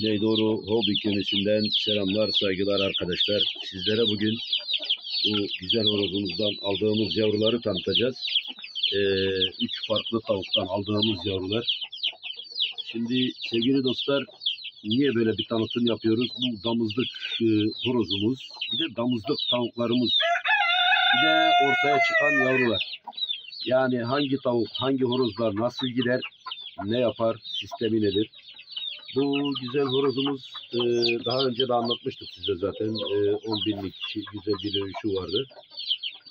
Güneydoğu Hobi Kümesi'nden selamlar, saygılar arkadaşlar. Sizlere bugün bu güzel horozumuzdan aldığımız yavruları tanıtacağız. Ee, üç farklı tavuktan aldığımız yavrular. Şimdi sevgili dostlar, niye böyle bir tanıtım yapıyoruz? Bu damızlık e, horozumuz, bir de damızlık tavuklarımız, bir de ortaya çıkan yavrular. Yani hangi tavuk, hangi horozlar nasıl gider, ne yapar, sistemi nedir? Bu güzel horozumuz e, daha önce de anlatmıştık size zaten. E, 10 binlik güzel bir dönüşü vardı.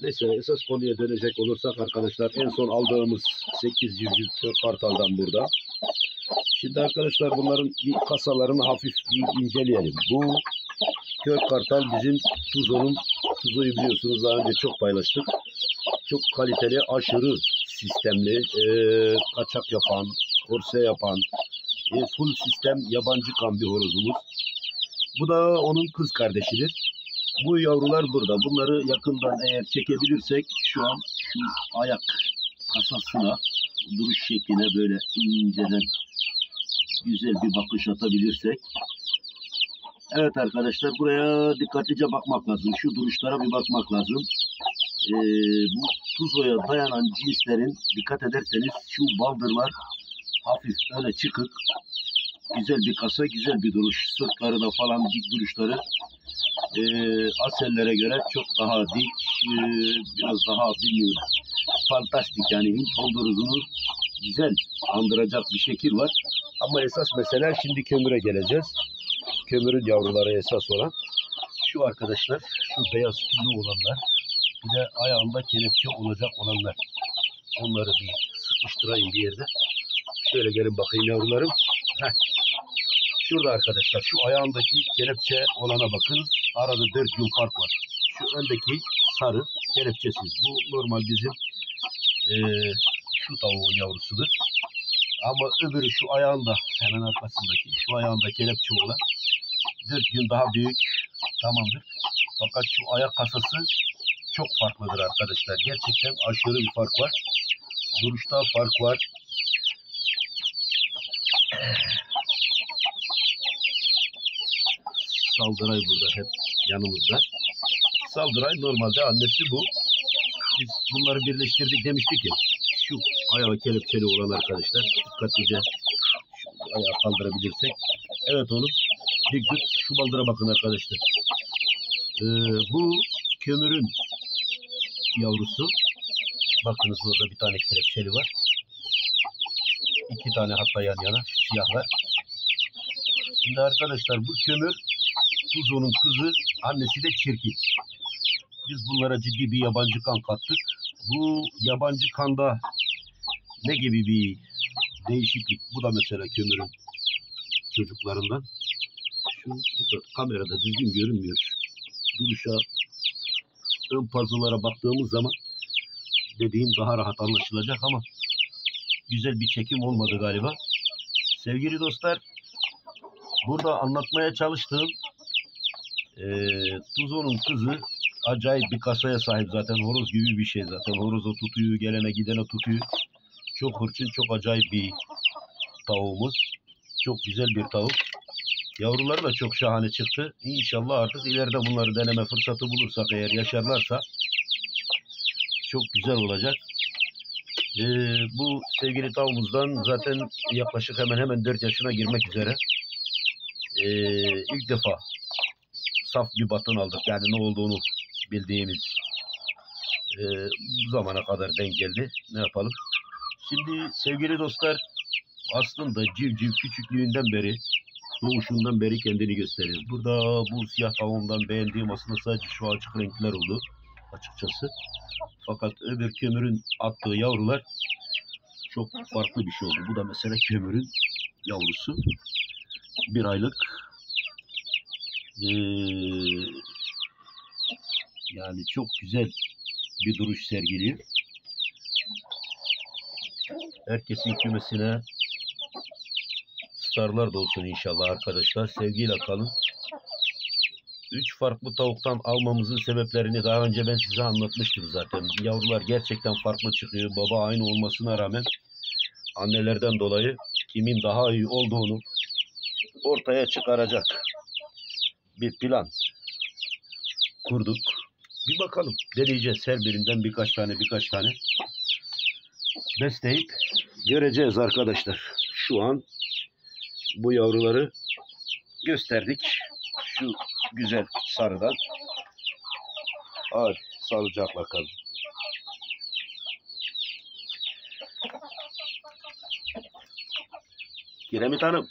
Neyse esas konuya dönecek olursak arkadaşlar en son aldığımız 8 civciv kartaldan burada. Şimdi arkadaşlar bunların bir kasalarını hafif bir inceleyelim. Bu kör kartal bizim Tuzo'nun Tuzo'yu biliyorsunuz daha önce çok paylaştık. Çok kaliteli, aşırı sistemli, e, kaçak yapan, korse yapan, e, full sistem yabancı kan bir horozumuz. Bu da onun kız kardeşidir. Bu yavrular burada. Bunları yakından eğer çekebilirsek şu an şu ayak kasasına duruş şekline böyle inceden güzel bir bakış atabilirsek. Evet arkadaşlar buraya dikkatlice bakmak lazım. Şu duruşlara bir bakmak lazım. Ee, bu tuzoya dayanan cinslerin dikkat ederseniz şu baldırlar hafif öne çıkık. Güzel bir kasa, güzel bir duruş. Sırtları da falan dik duruşları e, asellere göre çok daha dik, e, biraz daha bilmiyorum. Fantastik yani Hint honduruzunu güzel andıracak bir şekil var. Ama esas mesele şimdi kömüre geleceğiz. Kömürün yavruları esas olan. Şu arkadaşlar, şu beyaz tüylü olanlar, bir de ayağında kelepçe olacak olanlar. Onları bir sıkıştırayım bir yerde. Şöyle gelin bakayım yavrularım. Heh. Şurada arkadaşlar şu ayağındaki kelepçe olana bakınız. Arada 4 gün fark var. Şu öndeki sarı kelepçesiz. Bu normal bizim e, şu tavuğun yavrusudur. Ama öbürü şu ayağında hemen arkasındaki şu ayağında kelepçe olan 4 gün daha büyük tamamdır. Fakat şu ayak kasası çok farklıdır arkadaşlar. Gerçekten aşırı bir fark var. Duruşta fark var. Saldıray burada hep yanımızda. Saldıray normalde annesi bu. Biz bunları birleştirdik demiştik ya. Şu ayağı kelepçeli olan arkadaşlar dikkatlice şu ayağı kaldırabilirsek. Evet oğlum. Dik dur. Şu baldıra bakın arkadaşlar. Ee, bu kömürün yavrusu. Bakınız orada bir tane kelepçeli var. İki tane hatta yan yana siyahlar. Şimdi arkadaşlar bu kömür Tuzo'nun kızı, annesi de çirkin. Biz bunlara ciddi bir yabancı kan kattık. Bu yabancı kanda ne gibi bir değişiklik? Bu da mesela kömürün çocuklarından. Şu burada kamerada düzgün görünmüyor. Duruşa, ön puzzle'lara baktığımız zaman dediğim daha rahat anlaşılacak ama güzel bir çekim olmadı galiba. Sevgili dostlar, burada anlatmaya çalıştığım e, Tuzo'nun kızı acayip bir kasaya sahip zaten. Horoz gibi bir şey zaten. Horoza tutuyor, gelene gidene tutuyor. Çok hırçın, çok acayip bir tavuğumuz. Çok güzel bir tavuk. Yavruları da çok şahane çıktı. İnşallah artık ileride bunları deneme fırsatı bulursak eğer yaşarlarsa çok güzel olacak. Ee, bu sevgili tavuğumuzdan zaten yaklaşık hemen hemen 4 yaşına girmek üzere. Ee, ilk defa saf bir batın aldık. Yani ne olduğunu bildiğimiz e, bu zamana kadar denk geldi. Ne yapalım? Şimdi sevgili dostlar aslında civciv küçüklüğünden beri doğuşundan beri kendini gösterir. Burada bu siyah tavuğumdan beğendiğim aslında sadece şu açık renkler oldu açıkçası. Fakat öbür kömürün attığı yavrular çok farklı bir şey oldu. Bu da mesela kömürün yavrusu. Bir aylık ee, yani çok güzel bir duruş sergiliyor. Herkesin kümesine starlar da olsun inşallah arkadaşlar. Sevgiyle kalın. Üç farklı tavuktan almamızın sebeplerini daha önce ben size anlatmıştım zaten. Yavrular gerçekten farklı çıkıyor. Baba aynı olmasına rağmen annelerden dolayı kimin daha iyi olduğunu ortaya çıkaracak bir plan kurduk. Bir bakalım. Deneyeceğiz her birinden birkaç tane birkaç tane besleyip göreceğiz arkadaşlar. Şu an bu yavruları gösterdik. Şu güzel sarıdan. Hadi sağlıcakla kalın. Kiremit Hanım.